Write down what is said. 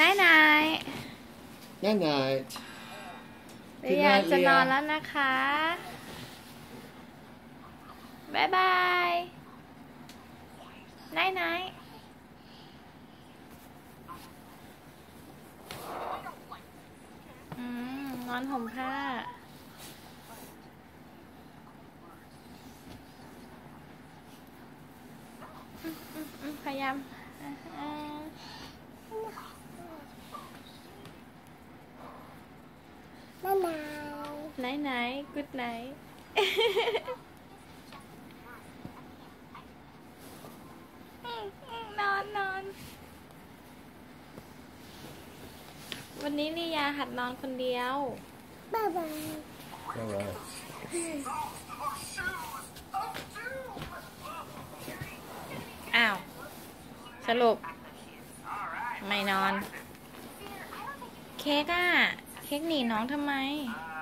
นายนาย Night night. เรียนจะนอนแล้วนะคะบายบายนายนายอืมนอนห่มผ้าอืมอืมอืมพยายามอ่าอ่า มะนาว ไหนไหนกุดไหนนอนนอน วันนี้ลียาหัดนอนคนเดียว บ๊ายบาย All right. อ้าว สรุป ไม่นอน เค้กอะเค้กหนีน้องทำไม Uh,